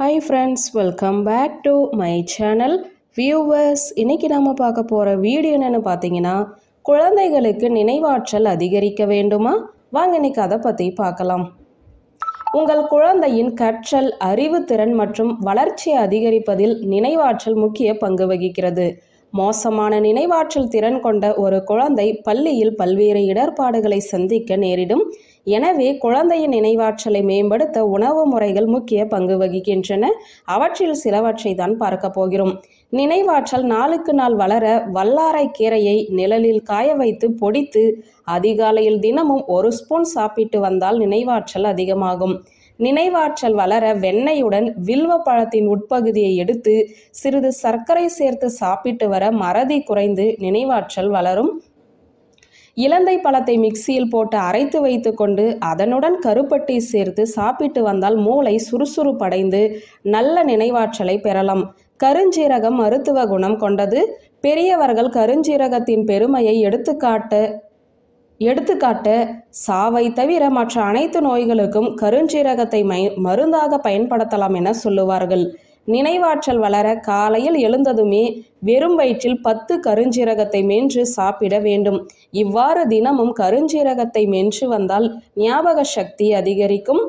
Hi friends welcome back to my channel viewers இன்றைக்கி நாம் பார்க்க போகிற வீடியோ என்னென்னு பார்த்தீங்கன்னா குழந்தைகளுக்கு நினைவாற்றல் அதிகரிக்க வேண்டுமா? வாங்க இன்னைக்கு அதை பற்றி பார்க்கலாம். உங்கள் குழந்தையின் கற்றல் அறிவுத்திறன் மற்றும் வளர்ச்சியை அதிகரிப்பதில் நினைவாற்றல் முக்கிய பங்கு வகிக்கிறது. மோசமான நினைவாற்றல் திறன் கொண்ட ஒரு குழந்தை பள்ளியில் பல்வேறு இடர்பாடுகளை சந்திக்க நேரிடும். எனவே குழந்தையின் நினைவாற்றலை மேம்படுத்த உணவு முறைகள் முக்கிய பங்கு வகிக்கின்றன. அவற்றில் சிலவற்றை தான் பார்க்க போகிறோம். நினைவாற்றல் நாளுக்கு நாள் வளர வல்லாரை கீரையை நிழலில் காய வைத்து பொடித்து அதிகாலையில் தினமும் ஒரு ஸ்பூன் சாப்பிட்டு வந்தால் நினைவாற்றல் அதிகமாகும். நினைவாற்றல் வளர வெண்ணெயுடன் வில்வ பழத்தின் உட்பகுதியை எடுத்து சிறிது சர்க்கரை சேர்த்து சாப்பிட்டு வர மறதி குறைந்து நினைவாற்றல் வளரும். இலந்தை பழத்தை மிக்சியில் போட்டு அரைத்து வைத்துக்கொண்டு அதனுடன் கருப்பட்டி சேர்த்து சாப்பிட்டு வந்தால் மூளை சுறுசுறுப்படைந்து நல்ல நினைவாற்றலை பெறலாம். கருஞ்சீரகம் மருத்துவ குணம் கொண்டது. பெரியவர்கள் கருஞ்சீரகத்தின் பெருமையை எடுத்துக்காட்ட எடுத்துக்காட்ட சாவை தவிர மற்ற அனைத்து நோய்களுக்கும் கருஞ்சீரகத்தை மருந்தாக பயன்படுத்தலாம் என சொல்லுவார்கள். நினைவாற்றல் வளர காலையில் எழுந்ததுமே வெறும் வயிற்றில் பத்து கருஞ்சீரகத்தை மென்று சாப்பிட வேண்டும். இவ்வாறு தினமும் கருஞ்சீரகத்தை மென்று வந்தால் ஞாபக சக்தி அதிகரிக்கும்.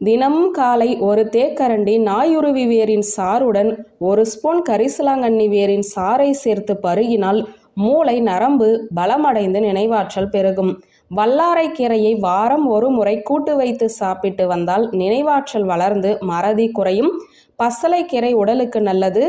தினமும் காலை ஒரு தேக்கரண்டி நாயுருவி வேரின் சாறுடன் ஒரு ஸ்பூன் கரிசலாங்கண்ணி வேரின் சாறை சேர்த்து பருகினால் மூளை நரம்பு பலமடைந்து நினைவாற்றல் பெருகும். வல்லாரை கீரையை வாரம் ஒரு முறை கூட்டு வைத்து சாப்பிட்டு வந்தால் நினைவாற்றல் வளர்ந்து மறதி குறையும். பசலைக்கீரை உடலுக்கு நல்லது.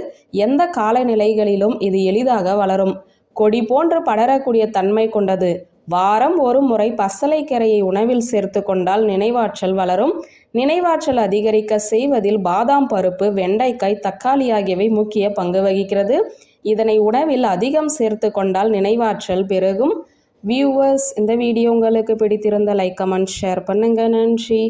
எந்த காலநிலைகளிலும் இது எளிதாக வளரும். கொடி போன்று படரக்கூடிய தன்மை கொண்டது. வாரம் ஒரு முறை பசலைக்கீரையை உணவில் சேர்த்து கொண்டால் நினைவாற்றல் வளரும். நினைவாற்றல் அதிகரிக்க செய்வதில் பாதாம் பருப்பு வெண்டைக்காய் தக்காளி ஆகியவை முக்கிய பங்கு வகிக்கிறது. இதனை உணவில் அதிகம் சேர்த்து கொண்டால் நினைவாற்றல் பெருகும். வியூவர்ஸ் இந்த வீடியோ உங்களுக்கு பிடித்திருந்த லைக் கமெண்ட் ஷேர் பண்ணுங்க. நன்றி.